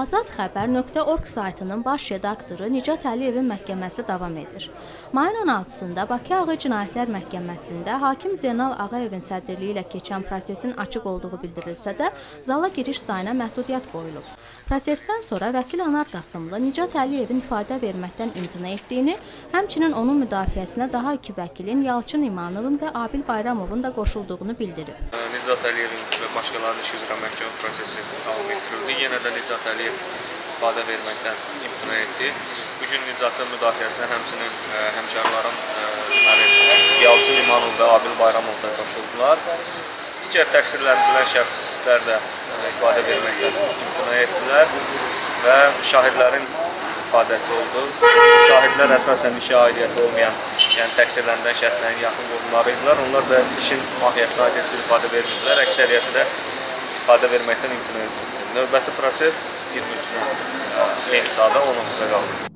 Azadxəbər.org saytının baş redaktoru Nicat Əliyevin məhkəməsi davam edir. Mayın 16-sında Bakı Ağır Cinayətlər Məhkəməsində hakim Zeynal Ağayevin sədrliyi ilə keçən prosesin açıq olduğu bildirilsə də, zala giriş sayına məhdudiyyət qoyulub. Prosesdən sonra vəkil Anar Qasımlı Nicat Əliyevin ifadə verməkdən imtina etdiyini, həmçinin onun müdafiəsinə daha iki vəkilin Yalçın İmanovun və Abil Bayramovun da qoşulduğunu bildirib. Nicat Əliyevin və başqalarının iş üzrə məhkəmə prosesi davam etdirildi. Yenə də Nicat Əliyev ifadə verməkdən imtina etdi. Bu gün Nicatın müdafiəsinə həmçinin ə, həmkarlarım deməli Yalçın İmanov və Abil Bayramov da qoşuldular. Digər təqsirləndirilən şəxslər də ə, ifadə verməkdən imtina etdilər və şahidlərin ifadəsi oldu. Şahidlər əsasən işə aidiyyəti olmayan, yəni təqsirləndirilən şəxslərin yaxın qohumları idilər. Onlar da işin mahiyyətinə heç bir ifadə vermədilər. Əksəriyyəti də ifadə verməkdən imtina etdi. Növbəti proses 23-nə eyni saata 10:30-a qaldı.